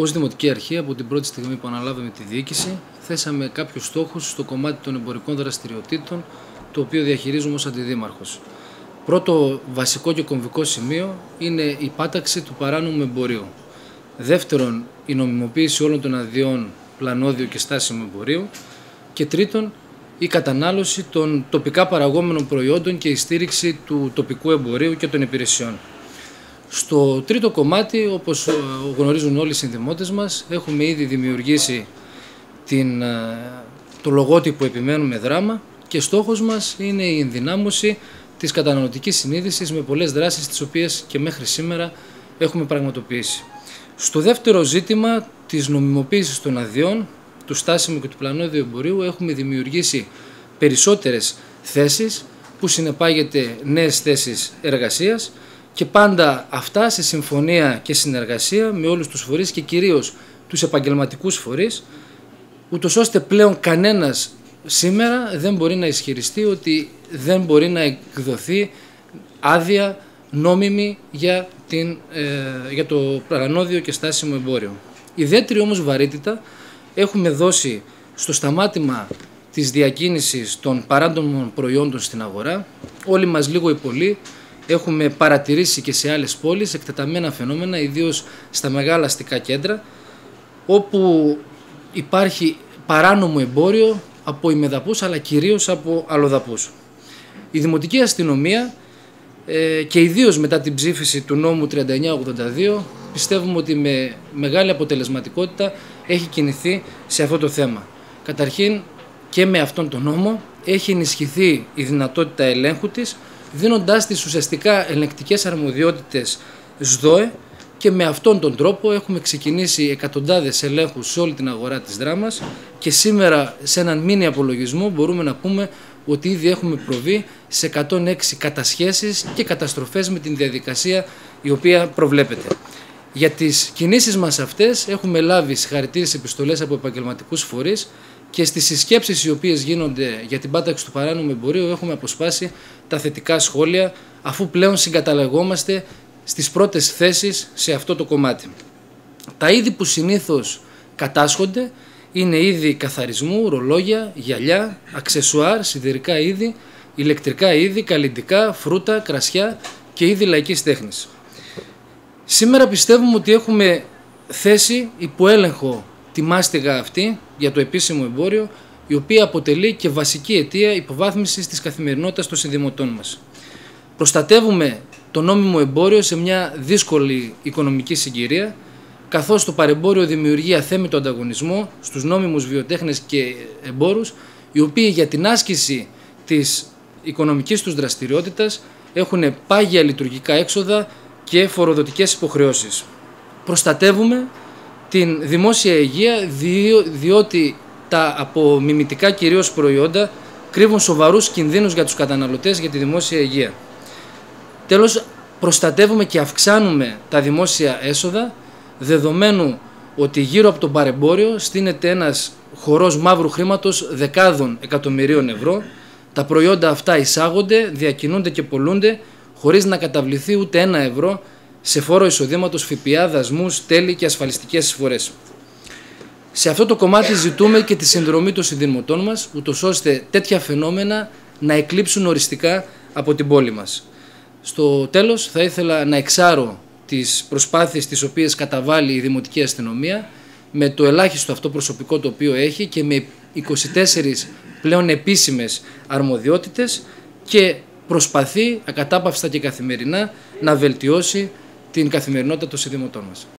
Ω Δημοτική Αρχή, από την πρώτη στιγμή που αναλάβαμε τη διοίκηση, θέσαμε κάποιους στόχους στο κομμάτι των εμπορικών δραστηριοτήτων, το οποίο διαχειρίζουμε ως Αντιδήμαρχος. Πρώτο βασικό και κομβικό σημείο είναι η πάταξη του παράνομου εμπορίου. Δεύτερον, η νομιμοποίηση όλων των αδειών πλανόδιο και στάσιμου εμπορίου. Και τρίτον, η κατανάλωση των τοπικά παραγόμενων προϊόντων και η στήριξη του τοπικού εμπορίου και των υπηρεσιών. Στο τρίτο κομμάτι, όπως ε, γνωρίζουν όλοι οι συνδημότες μας, έχουμε ήδη δημιουργήσει την, ε, το λογότυπο επιμένουμε δράμα και στόχος μας είναι η ενδυνάμωση της καταναλωτικής συνείδησης με πολλές δράσεις τις οποίες και μέχρι σήμερα έχουμε πραγματοποιήσει. Στο δεύτερο ζήτημα της νομιμοποίησης των αδειών, του στάσιμου και του πλανόδιου εμπορίου έχουμε δημιουργήσει περισσότερες θέσεις που συνεπάγεται νέες θέσεις εργασίας και πάντα αυτά σε συμφωνία και συνεργασία με όλους τους φορείς και κυρίως τους επαγγελματικούς φορείς ούτως ώστε πλέον κανένας σήμερα δεν μπορεί να ισχυριστεί ότι δεν μπορεί να εκδοθεί άδεια νόμιμη για, την, ε, για το παρανόδιο και στάσιμο εμπόριο. Ιδιαίτερη όμως βαρύτητα έχουμε δώσει στο σταμάτημα της διακίνησης των παράντομων προϊόντων στην αγορά. Όλοι μας λίγο ή πολύ έχουμε παρατηρήσει και σε άλλες πόλεις εκτεταμένα φαινόμενα, ιδίως στα μεγάλα αστικά κέντρα, όπου υπάρχει παράνομο εμπόριο από ημεδαπούς αλλά κυρίως από αλλοδαπούς. Η Δημοτική Αστυνομία ε, και ιδίως μετά την ψήφιση του νόμου 3982 πιστεύουμε ότι με μεγάλη αποτελεσματικότητα έχει κινηθεί σε αυτό το θέμα. Καταρχήν και με αυτόν τον νόμο έχει ενισχυθεί η δυνατότητα ελέγχου της δίνοντάς της ουσιαστικά ελεγκτικές αρμοδιότητες ΣΔΟΕ και με αυτόν τον τρόπο έχουμε ξεκινήσει εκατοντάδες ελέγχους σε όλη την αγορά της δράμας και σήμερα σε έναν μήνυ απολογισμό μπορούμε να πούμε ότι ήδη έχουμε προβεί σε 106 κατασχέσεις και καταστροφές με την διαδικασία η οποία προβλέπεται. Για τις κινήσεις μας αυτές έχουμε λάβει συγχαρητήριες επιστολές από επαγγελματικούς φορείς και στις συσκέψεις οι οποίες γίνονται για την πάταξη του παράνομου εμπορίου έχουμε αποσπάσει τα θετικά σχόλια αφού πλέον συγκαταλεγόμαστε στις πρώτες θέσεις σε αυτό το κομμάτι. Τα είδη που συνήθως κατάσχονται είναι είδη καθαρισμού, ρολόγια, γυαλιά, αξεσουάρ, σιδερικά είδη, ηλεκτρικά είδη, καλλιντικά, φρούτα, κρασιά και είδη λαϊκής τέχνης. Σήμερα πιστεύουμε ότι έχουμε θέσει υπό έλεγχο τη μάστιγα αυτή για το επίσημο εμπόριο, η οποία αποτελεί και βασική αιτία υποβάθμισης της καθημερινότητας των συνδημοτών μας. Προστατεύουμε το νόμιμο εμπόριο σε μια δύσκολη οικονομική συγκυρία, καθώς το παρεμπόριο δημιουργεί αθέμητο ανταγωνισμό στους νόμιμους βιοτέχνες και εμπόρους, οι οποίοι για την άσκηση της οικονομικής τους δραστηριότητας έχουν πάγια λειτουργικά έξοδα και φοροδοτικές υποχρεώσεις. Προστατεύουμε την δημόσια υγεία διότι τα απομιμητικά κυρίως προϊόντα κρύβουν σοβαρούς κινδύνους για τους καταναλωτές για τη δημόσια υγεία. Τέλος, προστατεύουμε και αυξάνουμε τα δημόσια έσοδα δεδομένου ότι γύρω από τον παρεμπόριο στείνεται ένας χορός μαύρου χρήματος δεκάδων εκατομμυρίων ευρώ. Τα προϊόντα αυτά εισάγονται, διακινούνται και πολλούνται χωρίς να καταβληθεί ούτε ένα ευρώ σε φόρο εισοδήματος, ΦΠΑ, δασμούς, τέλη και ασφαλιστικές εισφορές. Σε αυτό το κομμάτι ζητούμε και τη συνδρομή των συνδημοτών μας, ούτως ώστε τέτοια φαινόμενα να εκλείψουν οριστικά από την πόλη μας. Στο τέλος, θα ήθελα να εξάρω τις προσπάθειες τις οποίες καταβάλει η Δημοτική Αστυνομία με το ελάχιστο αυτό προσωπικό το οποίο έχει και με 24 πλέον επίσημες αρμοδιότητες και προσπαθεί ακατάπαυστα και καθημερινά να βελτιώσει την καθημερινότητα των συνδημοτών μας.